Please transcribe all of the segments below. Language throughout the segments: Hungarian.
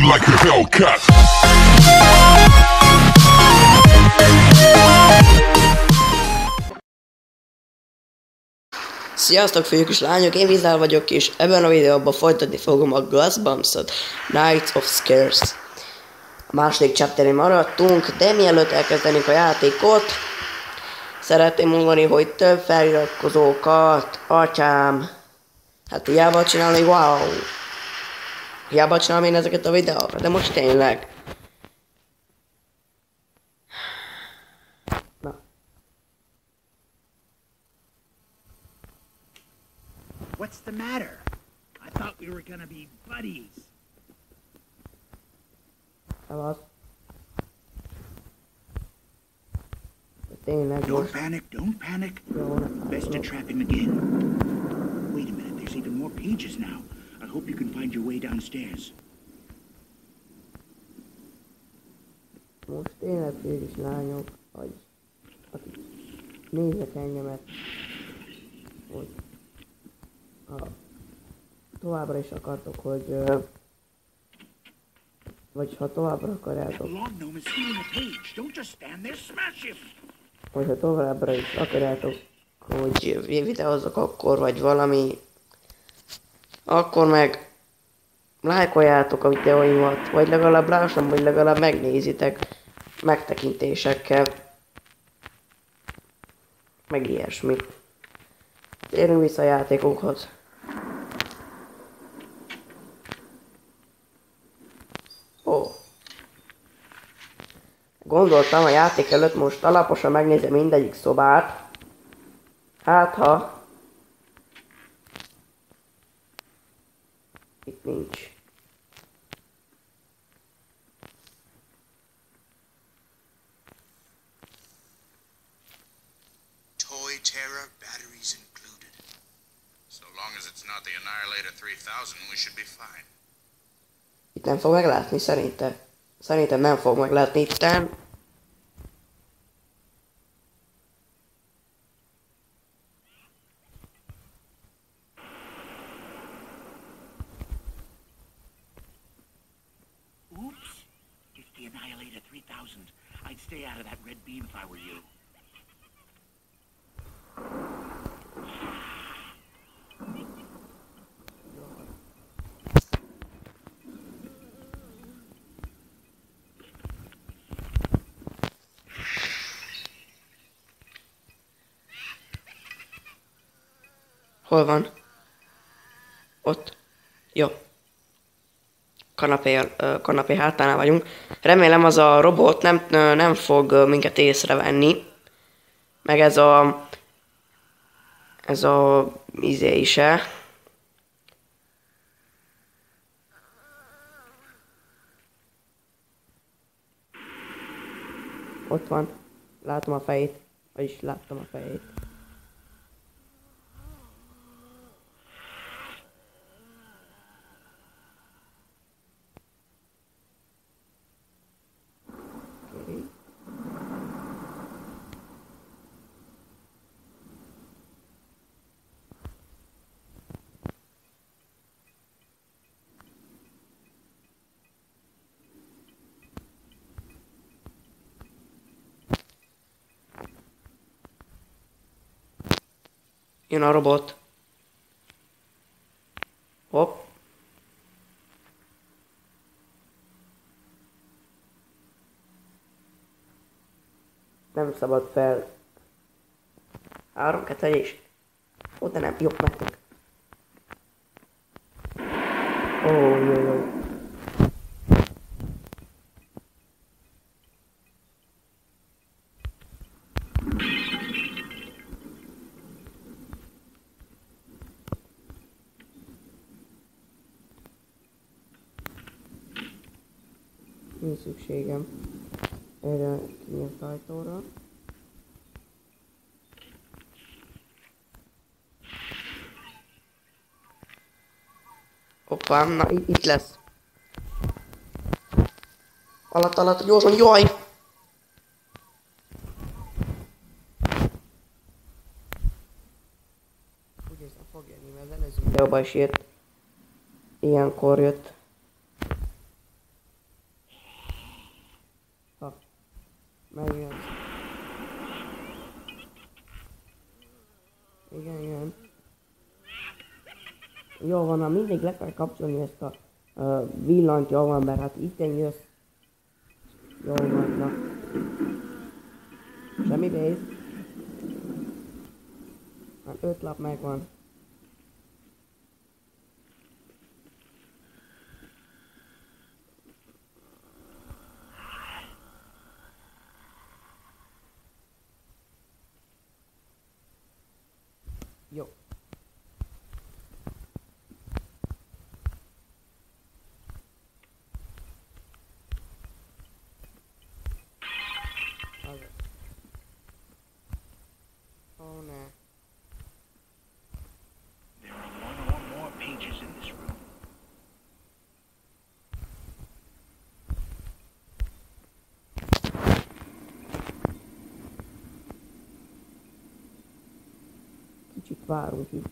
me like a Hellcat. Sziasztok fiúk és lányok, én Vizál vagyok, és ebben a videóban folytatni fogom a Goosebumps-ot, Night of Scares. A második chapterén maradtunk, de mielőtt elkezdenénk a játékot, szeretném mondani, hogy több feliratkozókat, atyám, hát hiába csinálni, wow! Én ezeket a videókat, de most tényleg. Na, What's the matter? I thought we were gonna be buddies. szevasz. De Tényleg Don't most panic, don't panic. jó. Best to trap him again. Wait a minute, there's even more pages now. I hope you can find your way downstairs. Most tényleg és lányok, vagy akik néznek engemet, hogy ha továbbra is akartok, hogy vagy ha továbbra akarjátok, Long gnome is stealing a page. Don't just stand there, smash him! vagy ha továbbra is akarjátok, hogy videózzak akkor, vagy valami, akkor meg lájkoljátok a videóimat, vagy legalább lássam, vagy legalább megnézitek megtekintésekkel, meg ilyesmi. Térjünk vissza a játékunkhoz. Ó. Gondoltam a játék előtt most alaposan megnézem mindegyik szobát. Hát ha... Itt nem fog meglátni szerintem. Szerintem nem fog meglátni itten. Hol van? Ott. Jó. Kanapé, kanapé hátánál vagyunk. Remélem az a robot nem, nem fog minket észrevenni. Meg ez a... Ez a... Izé is -e. Ott van. Látom a fejét. Vagyis láttam a fejét. Jön a robot. Hopp. Nem szabad fel. Három, kettő, és... Ó, de nem, jó, mentünk. Ó, jó, jó. Nincs szükségem erre a kinyílt ajtóra. Hoppá, na itt, lesz. Alatt, alatt, gyorsan, jaj! Úgy érzem fog jönni, mert az előző videóban is jött. Ilyenkor jött. Megjössz. Igen, igen. Jó van, na mindig le kell kapcsolni ezt a uh, villanyt, jó van, mert hát itt jössz. Jó van, na. Semmi vész. Hát öt lap megvan. Várunk itt.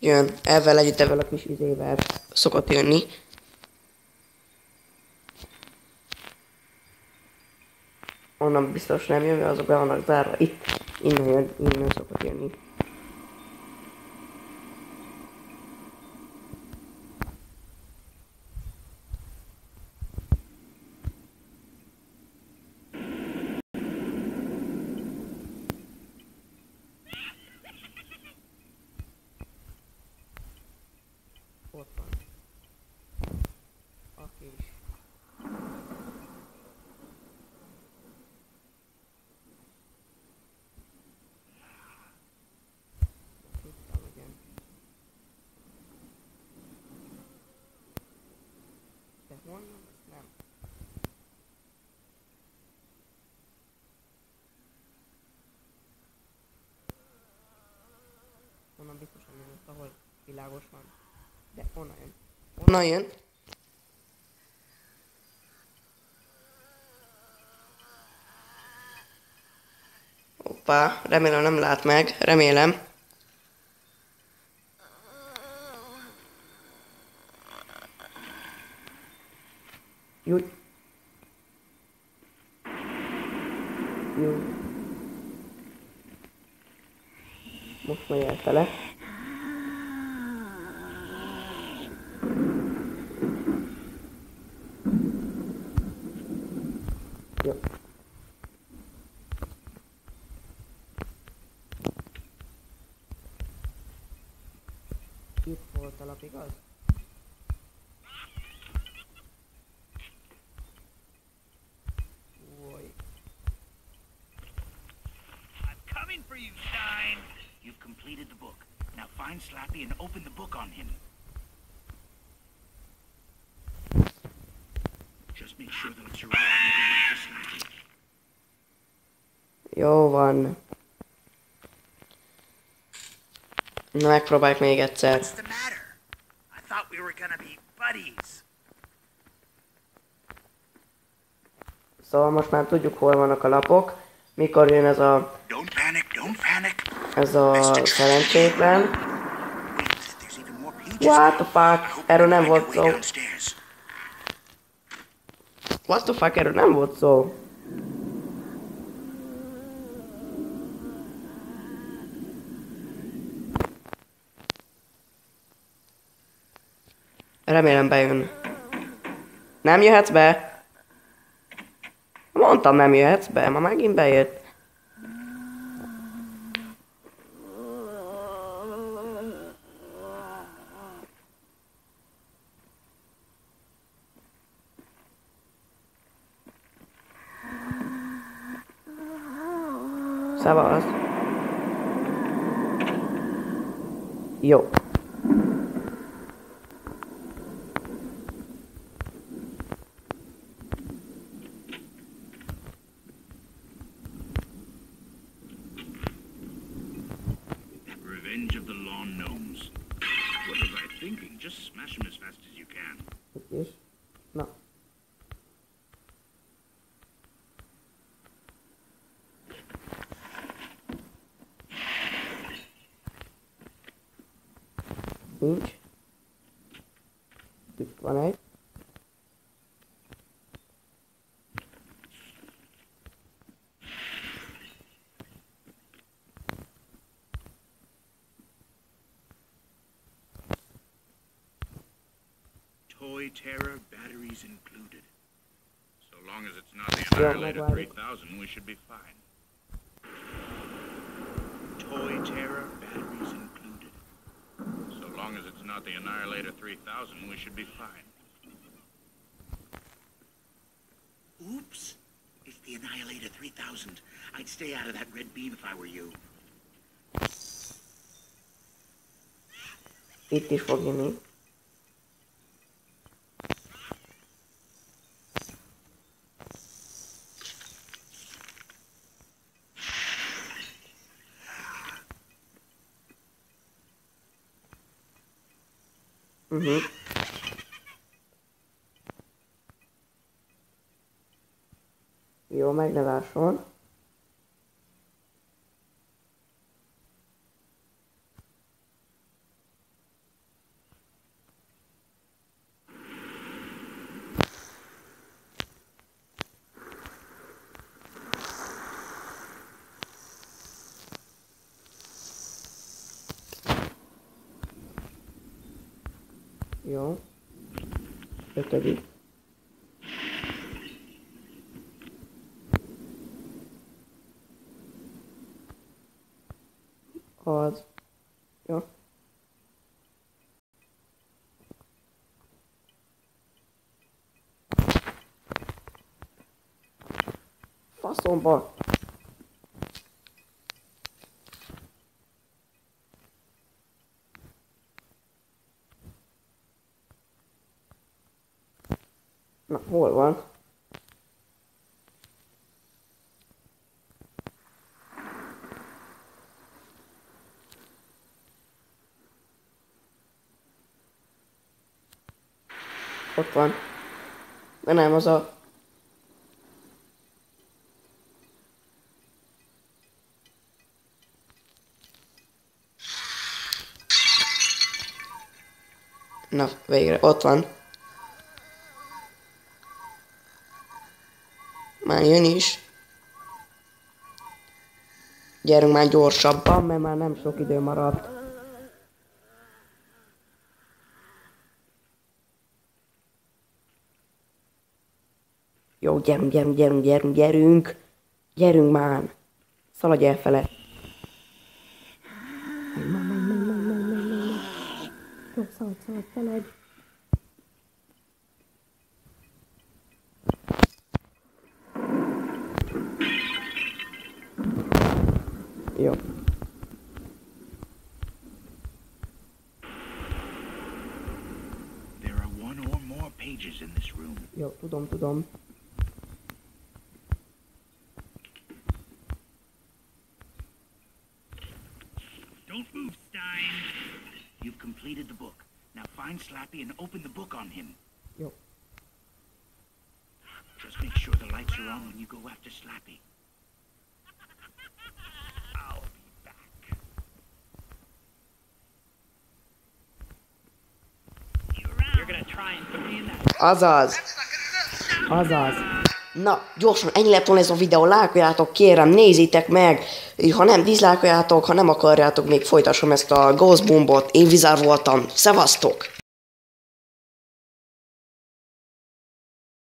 Jön, ezzel együtt ezzel a kis izével szokott jönni. Onnan biztos nem jön, mert azok be vannak zárva. Itt, innen jön, innen szokott jönni. Ott van. A kis. Tudtam, igen. De honnan? Ezt Nem. Onnan biztosan jön ott, ahol világos van. De onnan jön. Onnan jön. Hoppá, remélem nem lát meg, remélem. Volt a lap. I'm coming for you, Stein. You've completed the book. Now find Slappy and open the book on him. Just make sure the lips are Jó van. Na megpróbáljuk még egyszer. Szóval most már tudjuk, hol vannak a lapok. Mikor jön ez a, ez a szerencsétlen. What the fuck? Erről nem volt szó. What the fuck, erről nem volt szó. Remélem bejön. Nem jöhetsz be? Mondtam nem jöhetsz be, ma megint bejött. Szavasz. Jó. Revenge of the Lawn Gnomes. What was I thinking? Just smash them as fast as you can. Itt is. Na. nincs. Itt van egy. Toy terror, batteries included. So long as it's not the Annihilator 3000, we should be fine. Toy terror, batteries included. So long as it's not the Annihilator 3000, we should be fine. Oops. It's the Annihilator 3000. I'd stay out of that red beam if I were you. Itt is fog jönni. Mhm. Jó, megneváson. Jó. Ötödik. Az. Jó. Faszomba. Na, hol van? Ott van. De nem, az a... Na, végre, ott van. Már jön is. Gyerünk már gyorsabban, mert már nem sok idő maradt. Jó, gyerünk, gyerünk, gyerünk, gyerünk, gyerünk. Gyerünk már. Szaladj elfele. Jó, szaladj, szaladj, szaladj. Jó. There are one or more pages in this room. Jó, tudom, tudom. Don't move, Stein. You've completed the book. Now find Slappy and open the book on him. Jó. Just make sure the lights are on when you go after Slappy. Azaz. Azaz. Na, gyorsan, ennyi lett volna ez a videó, lájkoljátok, kérem, nézzétek meg, ha nem, diszlájkoljátok, ha nem akarjátok, még folytassam ezt a Ghost Bombot, én Vizár voltam, szevasztok!